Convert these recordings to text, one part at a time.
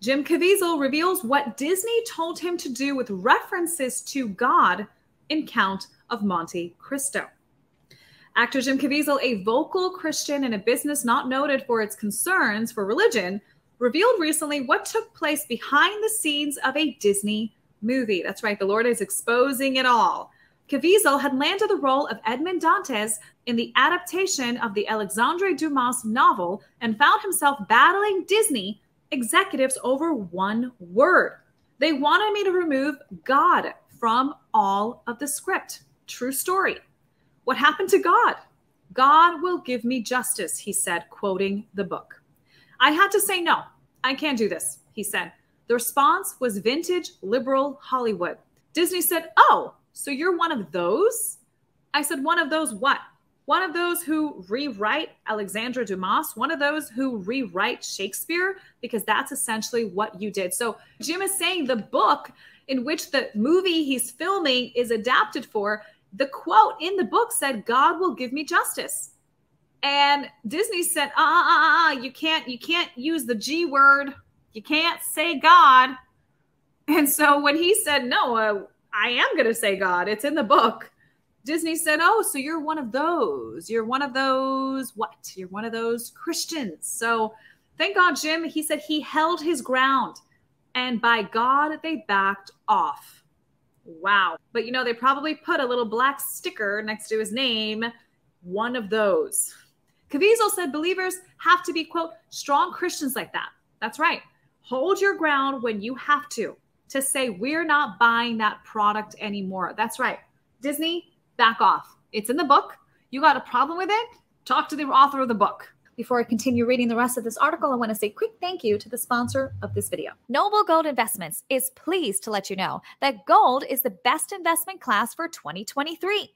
Jim Caviezel reveals what Disney told him to do with references to God in Count of Monte Cristo. Actor Jim Caviezel, a vocal Christian in a business not noted for its concerns for religion, revealed recently what took place behind the scenes of a Disney movie. That's right, the Lord is exposing it all. Caviezel had landed the role of Edmond Dantes in the adaptation of the Alexandre Dumas novel and found himself battling Disney executives over one word. They wanted me to remove God from all of the script. True story. What happened to God? God will give me justice, he said, quoting the book. I had to say no. I can't do this, he said. The response was vintage liberal Hollywood. Disney said, Oh, so you're one of those? I said, One of those what? One of those who rewrite Alexandre Dumas, one of those who rewrite Shakespeare, because that's essentially what you did. So Jim is saying the book in which the movie he's filming is adapted for, the quote in the book said, God will give me justice. And Disney said, ah, uh, uh, uh, you can't, you can't use the G word you can't say God. And so when he said, No, I am going to say God, it's in the book. Disney said, Oh, so you're one of those. You're one of those what? You're one of those Christians. So thank God, Jim, he said he held his ground. And by God, they backed off. Wow. But you know, they probably put a little black sticker next to his name, one of those. Caviezel said believers have to be, quote, strong Christians like that. That's right. Hold your ground when you have to, to say, we're not buying that product anymore. That's right. Disney, back off. It's in the book. You got a problem with it? Talk to the author of the book. Before I continue reading the rest of this article, I want to say a quick thank you to the sponsor of this video. Noble Gold Investments is pleased to let you know that gold is the best investment class for 2023.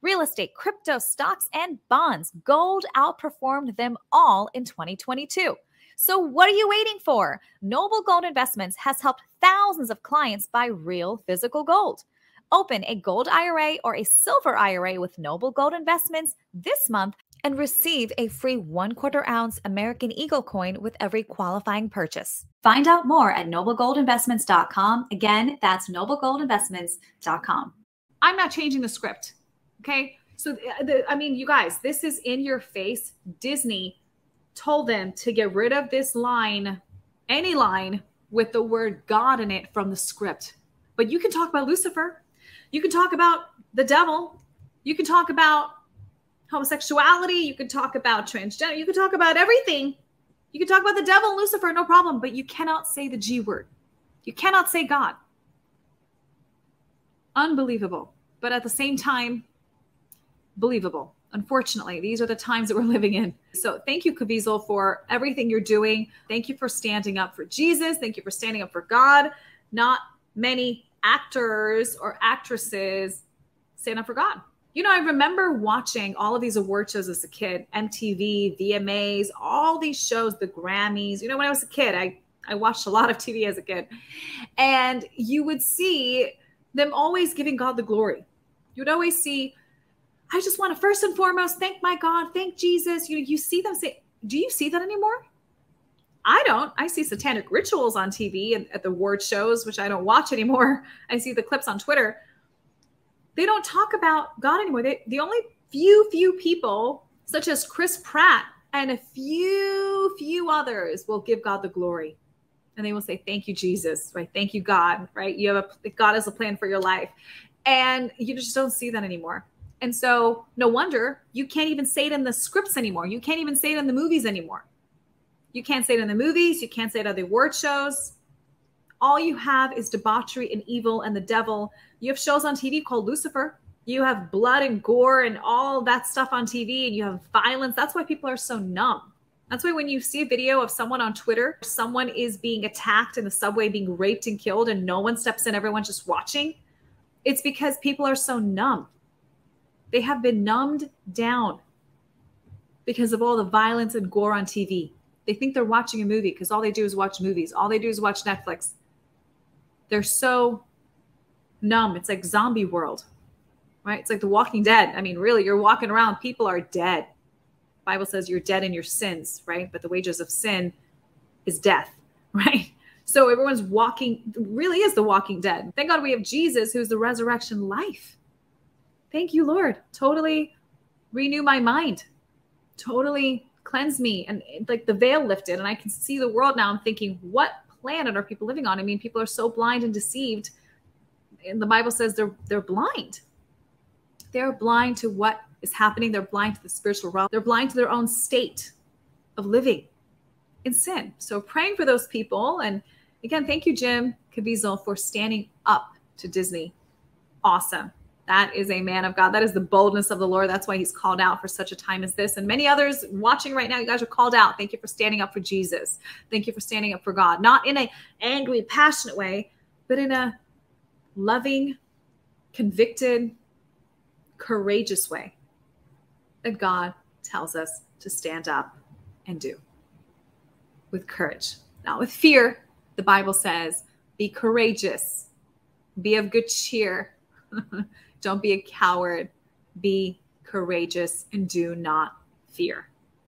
Real estate, crypto, stocks, and bonds, gold outperformed them all in 2022. So, what are you waiting for? Noble Gold Investments has helped thousands of clients buy real physical gold. Open a gold IRA or a silver IRA with Noble Gold Investments this month and receive a free one quarter ounce American Eagle coin with every qualifying purchase. Find out more at noblegoldinvestments.com. Again, that's noblegoldinvestments.com. I'm not changing the script. Okay. So, uh, the, I mean, you guys, this is in your face. Disney told them to get rid of this line, any line with the word God in it from the script. But you can talk about Lucifer. You can talk about the devil. You can talk about homosexuality. You can talk about transgender. You can talk about everything. You can talk about the devil and Lucifer, no problem. But you cannot say the G word. You cannot say God. Unbelievable. But at the same time, believable. Unfortunately, these are the times that we're living in. So thank you, Caviezel, for everything you're doing. Thank you for standing up for Jesus. Thank you for standing up for God. Not many actors or actresses stand up for God. You know, I remember watching all of these award shows as a kid, MTV, VMAs, all these shows, the Grammys. You know, when I was a kid, I, I watched a lot of TV as a kid. And you would see them always giving God the glory. You'd always see I just want to first and foremost thank my God, thank Jesus. You know, you see them say, do you see that anymore? I don't. I see satanic rituals on TV and at the award shows, which I don't watch anymore. I see the clips on Twitter. They don't talk about God anymore. They, the only few, few people, such as Chris Pratt and a few, few others, will give God the glory. And they will say, Thank you, Jesus, right? Thank you, God, right? You have a God has a plan for your life. And you just don't see that anymore. And so, no wonder you can't even say it in the scripts anymore. You can't even say it in the movies anymore. You can't say it in the movies. You can't say it at the award shows. All you have is debauchery and evil and the devil. You have shows on TV called Lucifer. You have blood and gore and all that stuff on TV, and you have violence. That's why people are so numb. That's why when you see a video of someone on Twitter, someone is being attacked in the subway, being raped and killed, and no one steps in, everyone's just watching. It's because people are so numb. They have been numbed down because of all the violence and gore on TV. They think they're watching a movie because all they do is watch movies. All they do is watch Netflix. They're so numb. It's like zombie world, right? It's like The Walking Dead. I mean, really, you're walking around, people are dead. Bible says you're dead in your sins, right? But the wages of sin is death, right? So everyone's walking, really is the walking dead. Thank God we have Jesus, who's the resurrection life. Thank you, Lord. Totally renew my mind, totally cleanse me. And like the veil lifted, and I can see the world now. I'm thinking, what planet are people living on? I mean, people are so blind and deceived. And the Bible says they're they're blind. They're blind to what is happening. They're blind to the spiritual realm. They're blind to their own state of living in sin. So praying for those people. And again, thank you, Jim Caviezel, for standing up to Disney. Awesome. That is a man of God. That is the boldness of the Lord. That's why he's called out for such a time as this. And many others watching right now, you guys are called out. Thank you for standing up for Jesus. Thank you for standing up for God. Not in a angry, passionate way, but in a loving, convicted, courageous way that God tells us to stand up and do with courage, not with fear. The Bible says, be courageous, be of good cheer. Don't be a coward, be courageous, and do not fear.